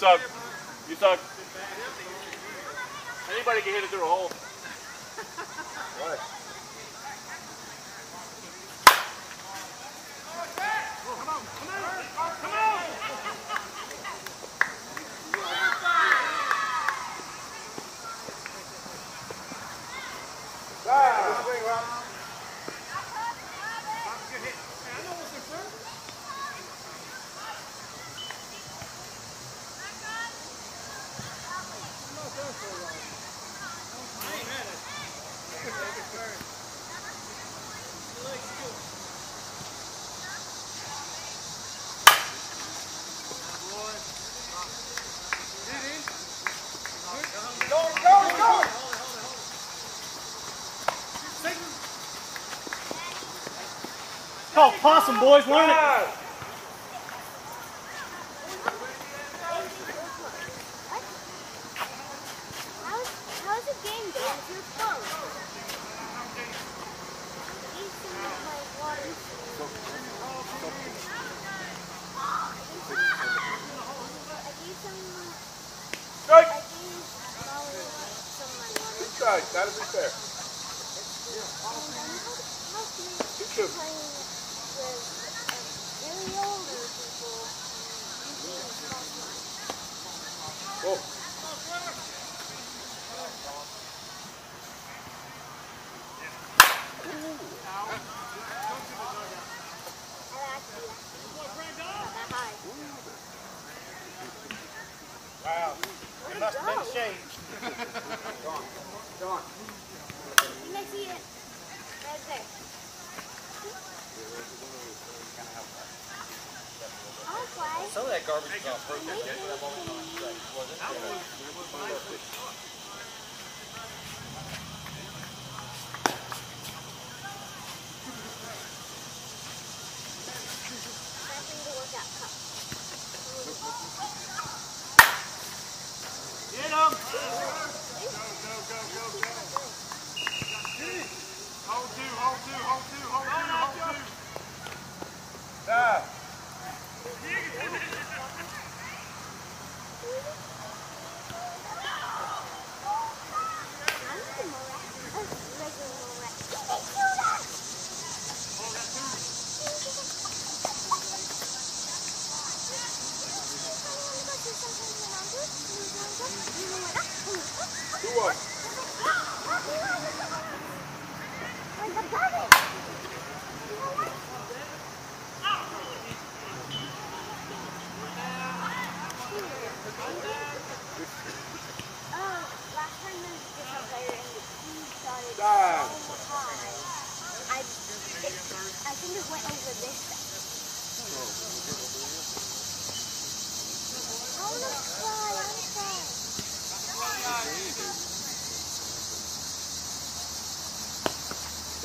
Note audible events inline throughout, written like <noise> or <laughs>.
suck. You suck. Anybody can hit a called possum, boys. Learn it.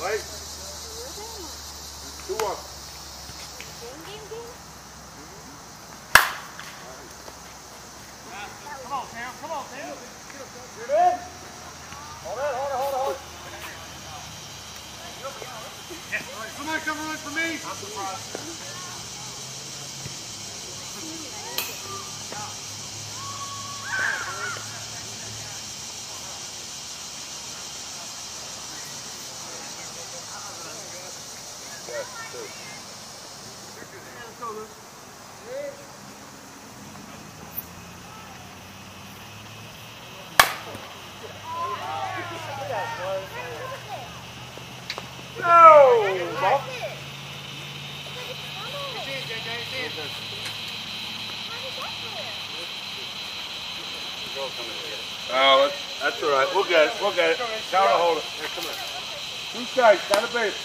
Right? Two up. Two strikes. Got a base.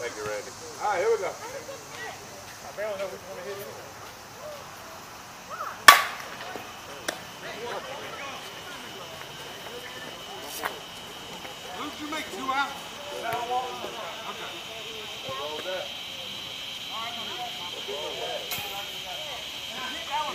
Thank you, Randy. All right, here we go. I barely know which one to hit anyway. Luke, you make two out. That was hard, Captain. You can watch while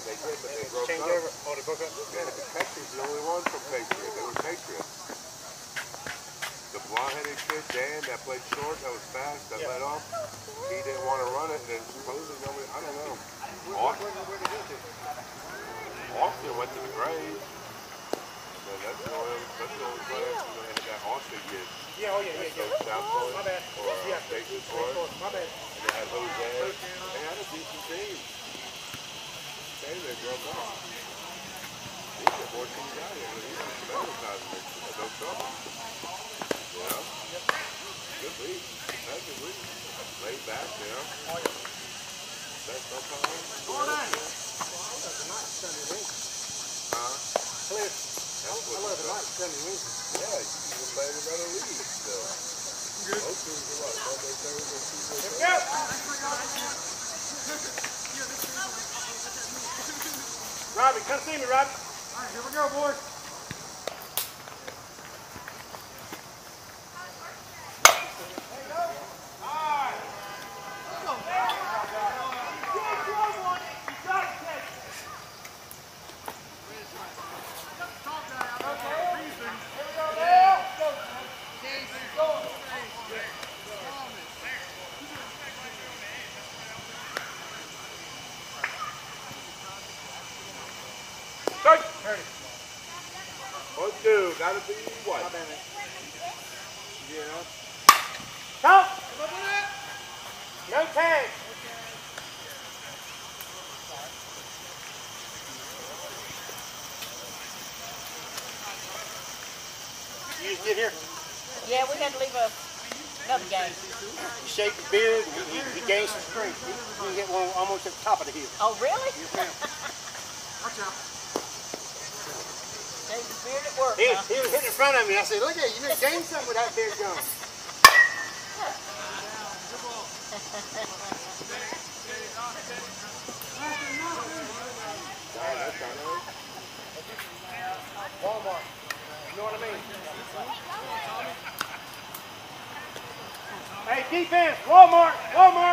they did, but they broke over. Oh, they broke up? Yeah, the Texans the only one from Patriot. They were Patriots. The blonde-headed kid, Dan, that played short, that was fast, that Yeah. let off. He didn't want to run it, and supposedly nobody, I don't know. Austin, went to the grave. But that's the only, that's the only player that that Austin kid. Yeah, oh yeah, yeah, So yeah. South Point, My bad. or uh, Yeah. Jason Ford, My bad. and they had Jose. They had a decent team. They, more teams out here, but he was advertising it. He had no trouble. You? Good league. Competitive league. Laid back, you. That's night Yeah, Robbie, come see me, Robbie. All right, here we go, boys. Start! One, two, gotta be what? Yeah. Come. No tag. You just get here. Yeah, we had to leave a, another game. You shake the beard, and he, he, he gains some strength. You can get one almost at the top of the hill. Oh, really? <laughs> Watch out work. He, huh? he was hitting in front of me. I said, look at you, you gained something with that big gun. Walmart. You know what I mean? Hey, defense! Walmart! Walmart!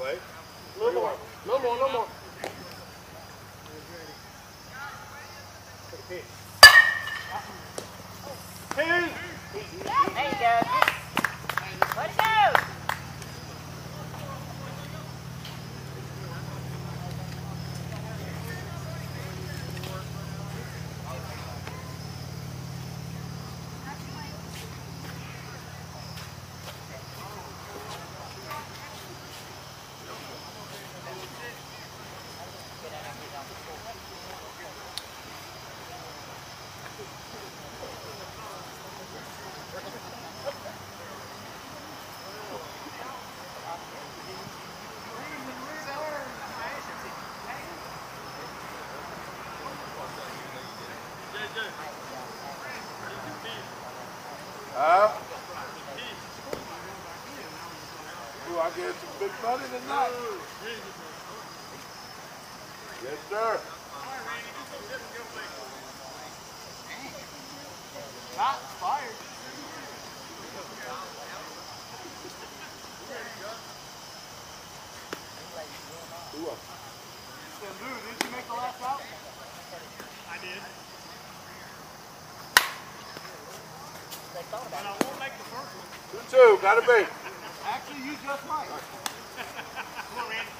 No more. No more, no more. Did you make the last out? I did. And I won't make the first one. Two two, gotta be. Actually, you just might. <laughs>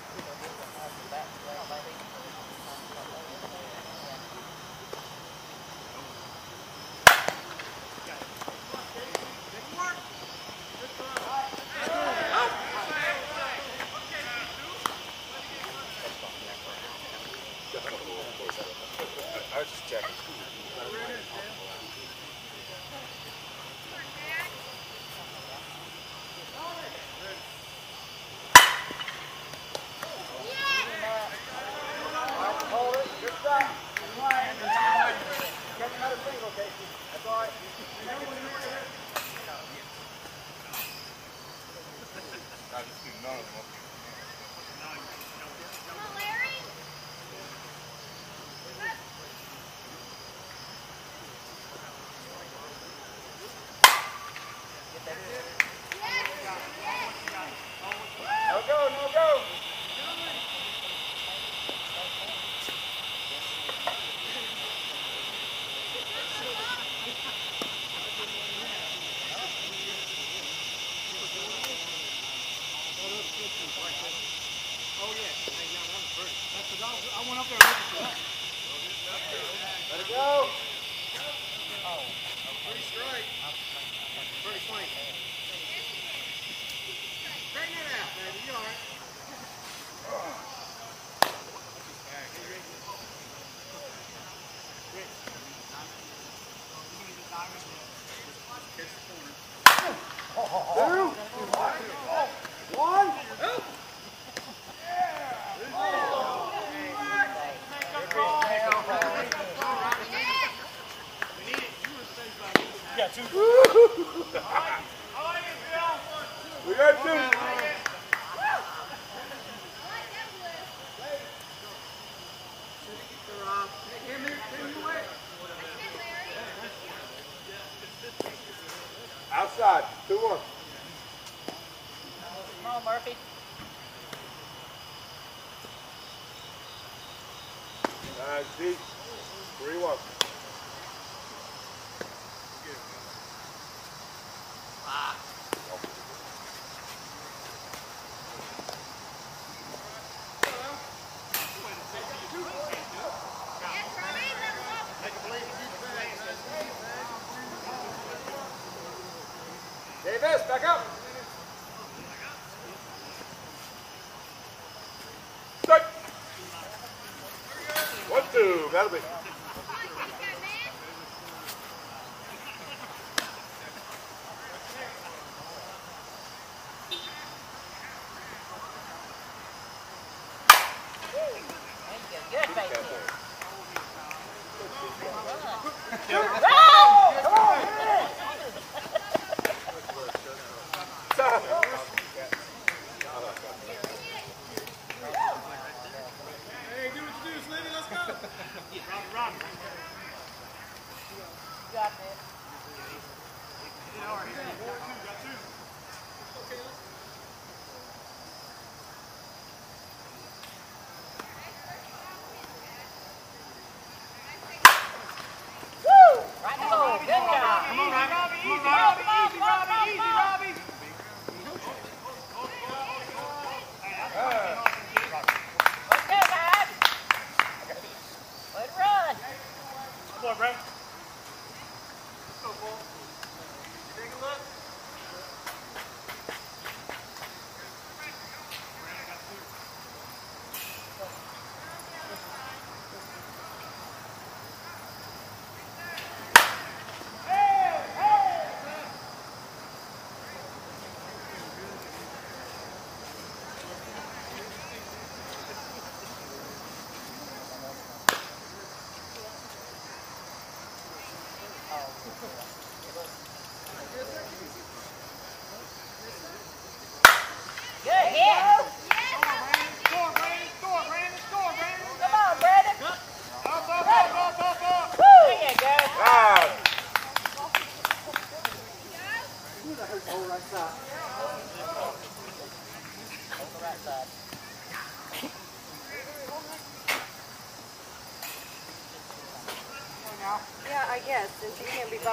One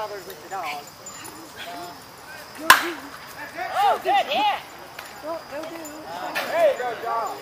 you can't be bothered with the dog. Oh, good hit. Well, go do it. There you go, John.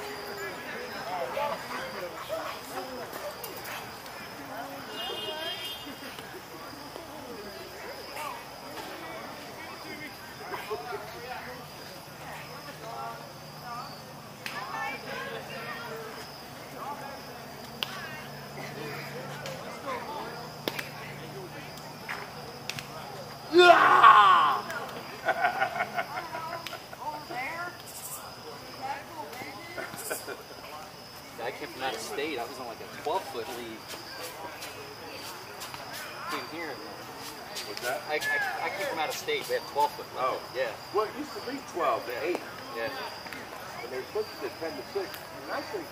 I came from out of state. I was on like a 12 foot lead. Came here. What's that? I, I, I came from out of state. We had 12 foot. Oh. Yeah. Well, it used to be 12 to 8, Yeah. and they switched it to 10 to 6. And I think,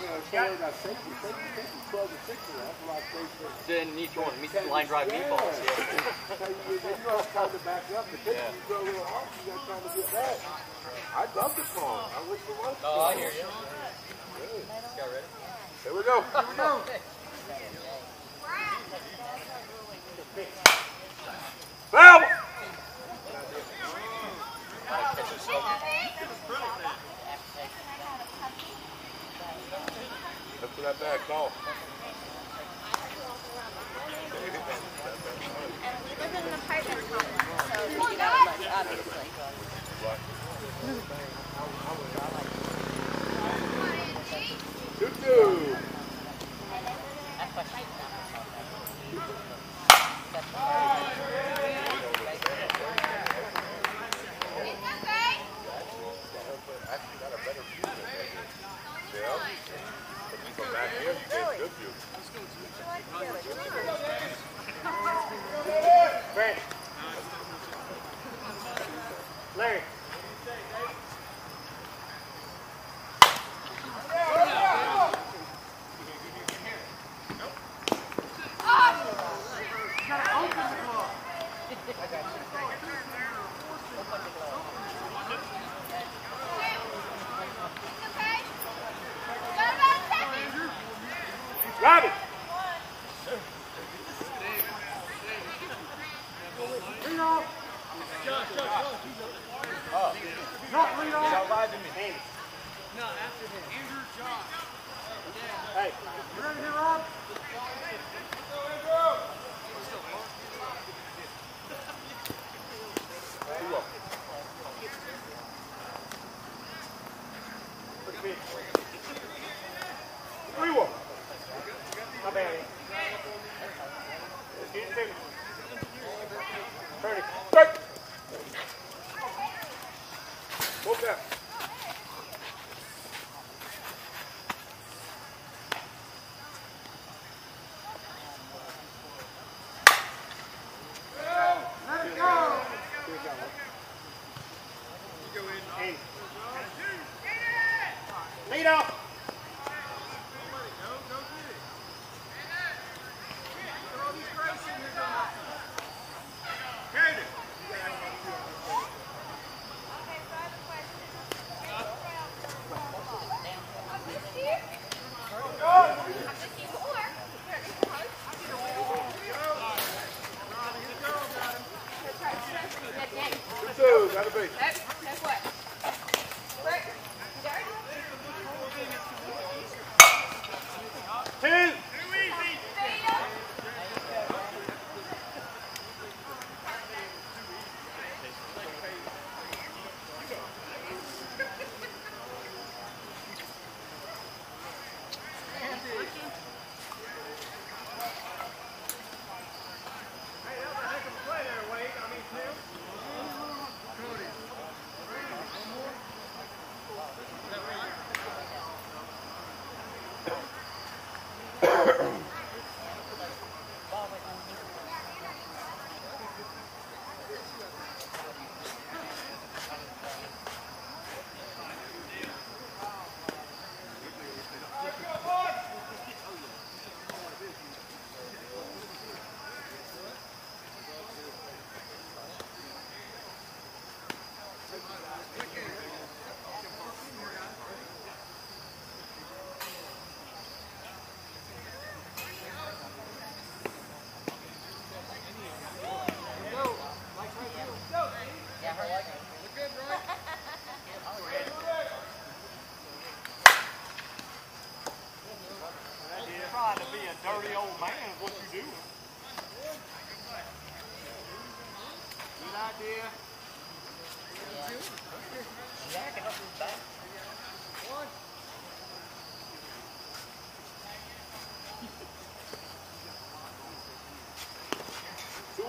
you know, it's more about safety. Safety, safety 12 to 6, and that's a lot safer. Then each one, meet line drive meatballs. Yeah. So you, then you don't have time to back up. The kids, Yeah. you go a little off, you got time to get back. I'd love to call. I wish it was. Oh, I hear you. Got ready? Here we go. Here we go. Foul! that bad call. And we live in an apartment complex, so we.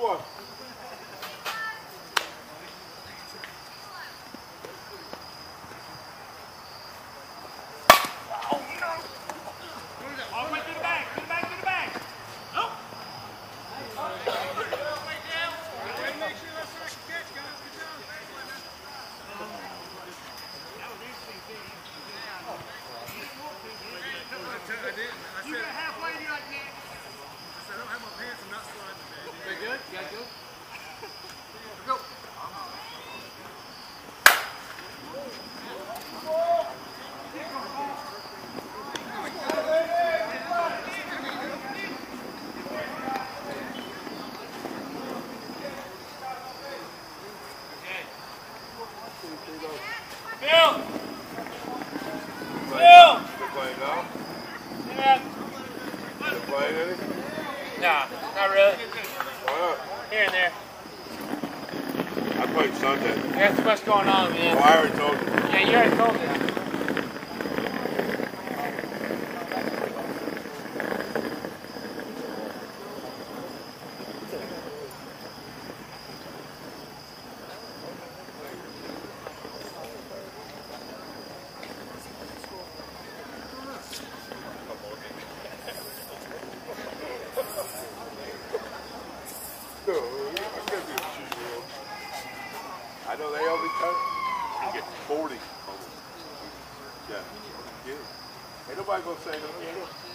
Two one. All the way to the bank, to the bank, to the bank. Nope. You get halfway, you like Nick. Bill! Bill! Still playing now? Yeah. Still playing any? Nah, not really. Why not? Here and there. I've played Sunday. That's too much going on, Oh, man. I already told you. Yeah, you already told me. No, I can't do a shoot deal. I know they only cut. You get 40 almost. Yeah. Yeah. Ain't nobody gonna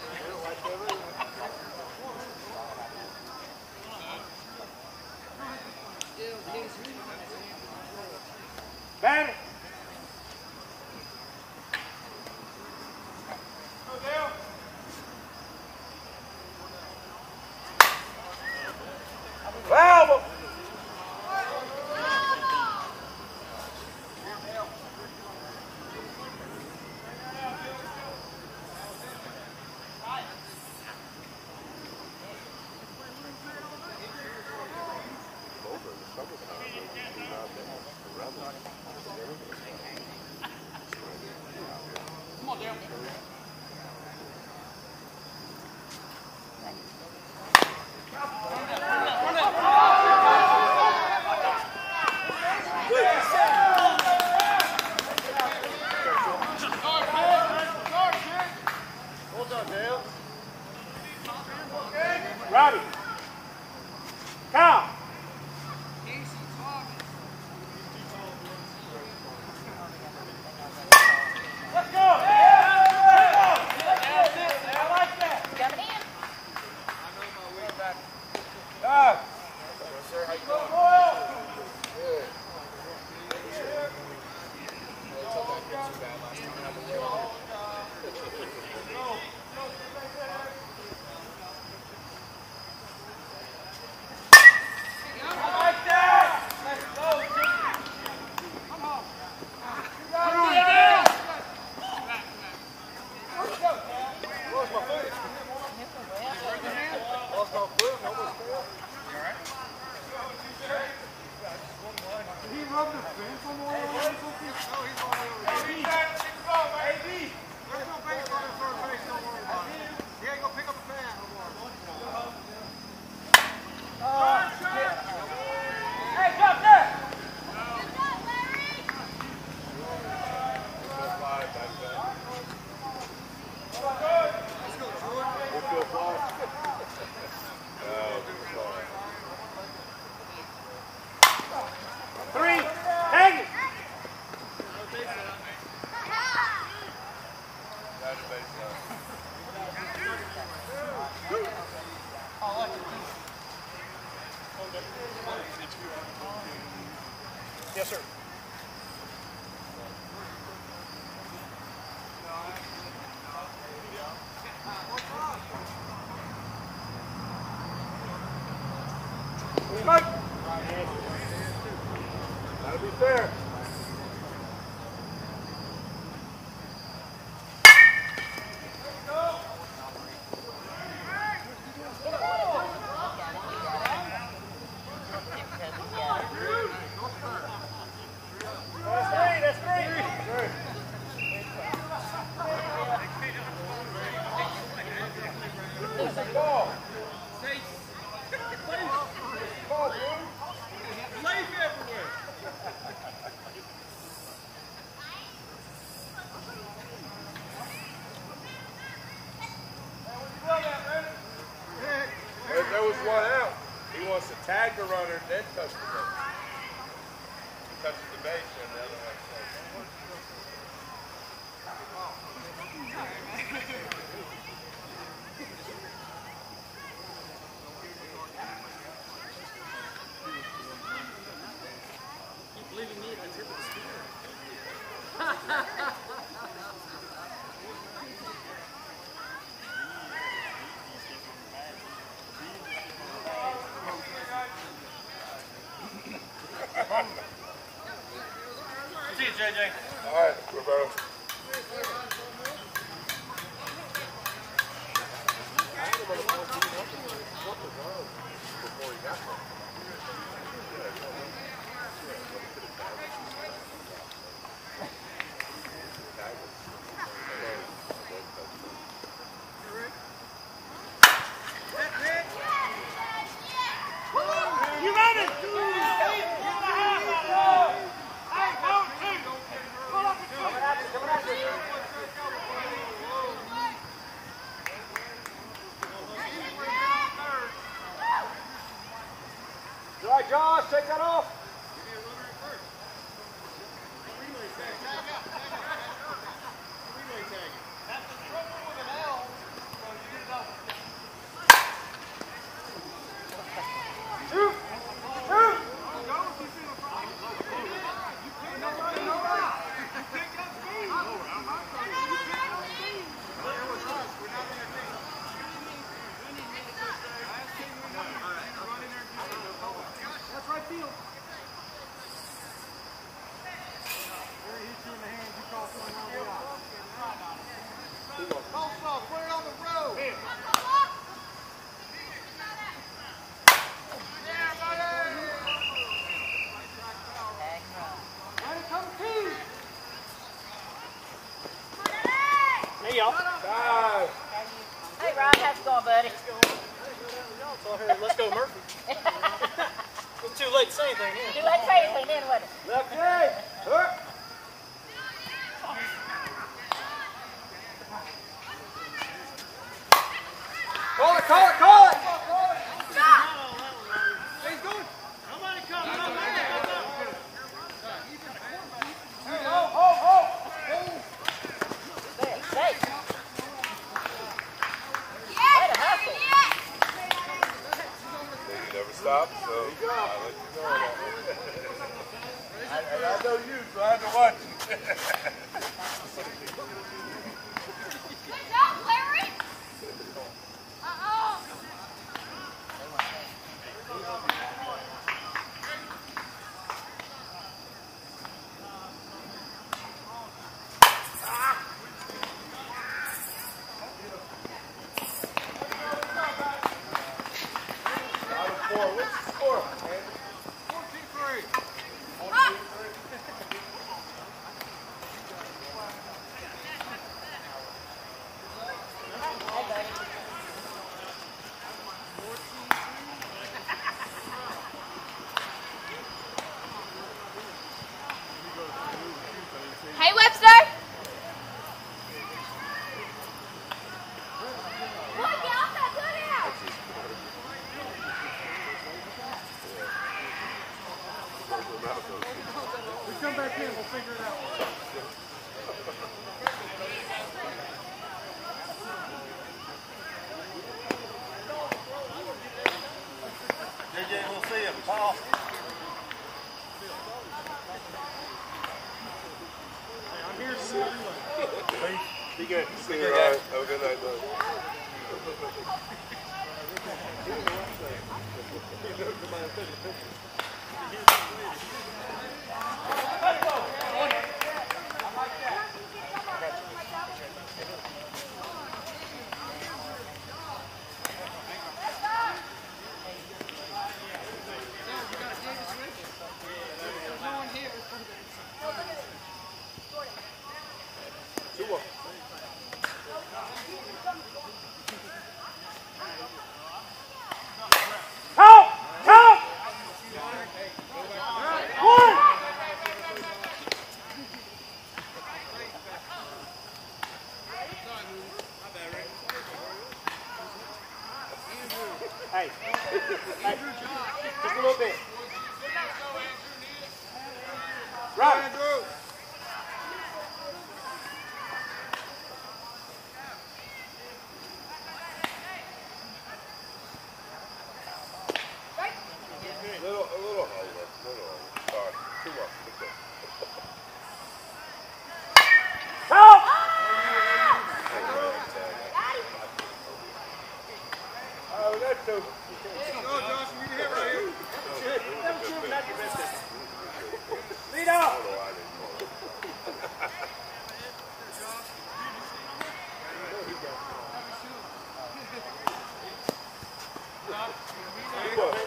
Input.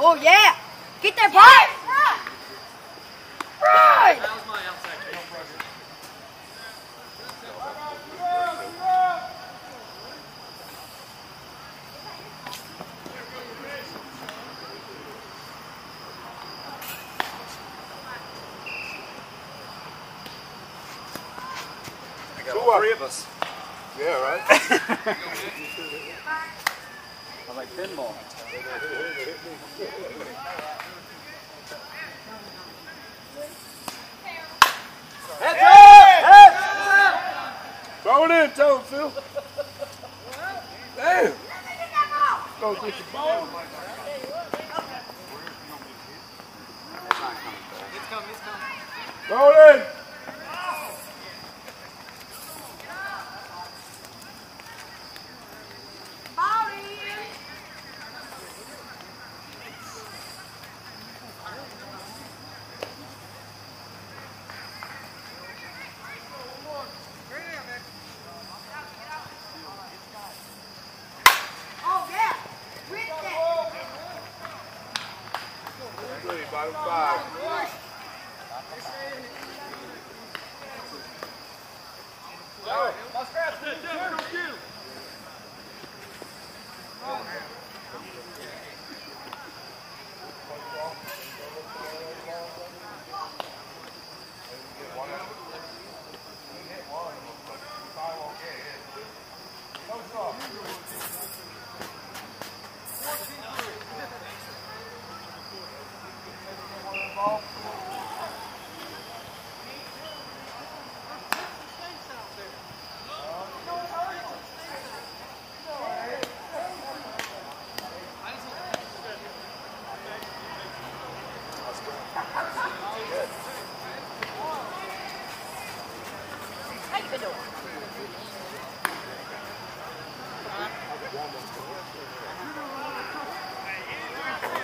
Oh yeah! Get that ball! Right! That was my outside kick. Two up. Three of us. Yeah, right? <laughs> I like pinball. Heads up! Heads! Throw it in, tell him, Phil. Damn. Go get the ball. It's coming, it's coming. Throw it in. Oh, yeah. Rip that. Three, bottom five. How you been doing?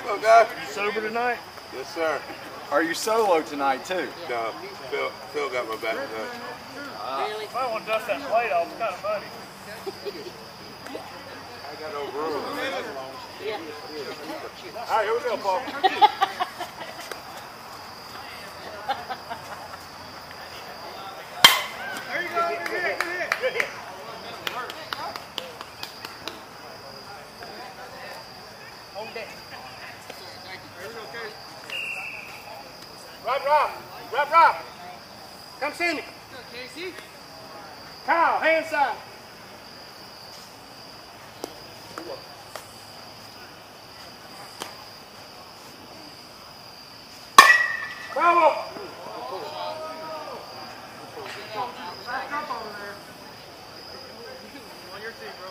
Go, guys. You sober tonight? Yes, sir. Are you solo tonight too? No, Phil, Phil got my back uh, tonight. If I want to dust that plate off, it's kind of funny. I got no room. All right, here we go, Paul. There you go. Good hit, good hit. Good hit. Rob, Rob. Rob, Rob. Come see me. Casey. Kyle, hand side. Bravo! Back up over there. On your team, bro.